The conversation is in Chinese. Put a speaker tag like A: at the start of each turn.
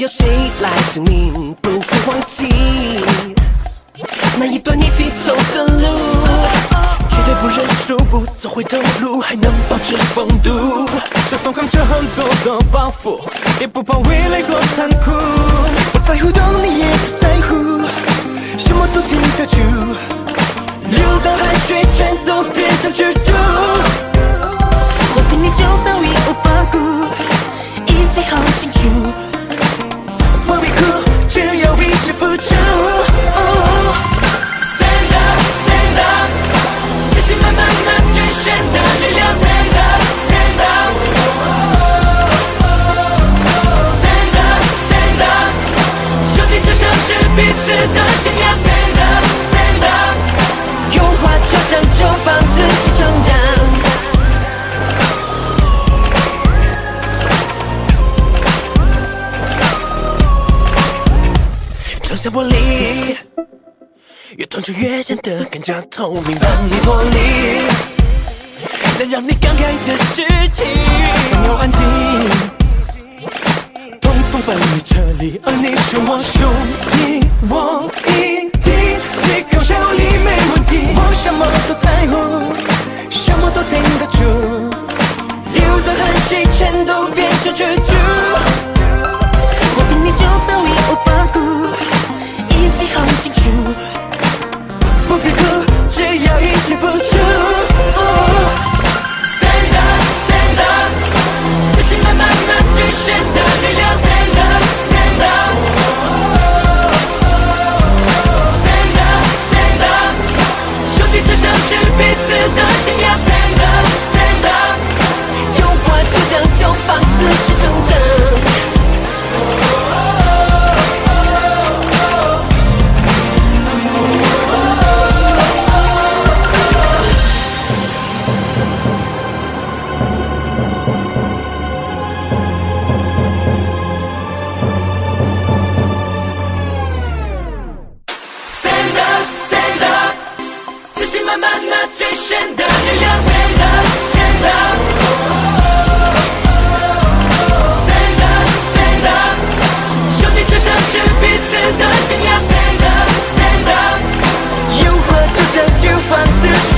A: 要谁来证明不会忘记那一段一起走的路，绝对不认输，不走回头路，还能保持风度。
B: 就算扛着很多的包袱，也不怕未来多残酷。
A: 不在乎懂你也不在乎，什么都听得住，流的汗水全都变成支柱。我听你就到义无反顾，一切好清楚，就像玻璃，越痛就越显得更加透明，让你脱离，能让你感慨的事情，
B: 想要安静，通通把你撤离，而你是我兄弟，我一定提高效率没问题。
A: 我什么都在乎，什么都听得住，流的汗水全都变成支柱。清楚，漫漫最深的海洋。Stand up, stand up, 兄弟就像是彼此的信仰。Stand up, stand up, 拥抱就像解放似。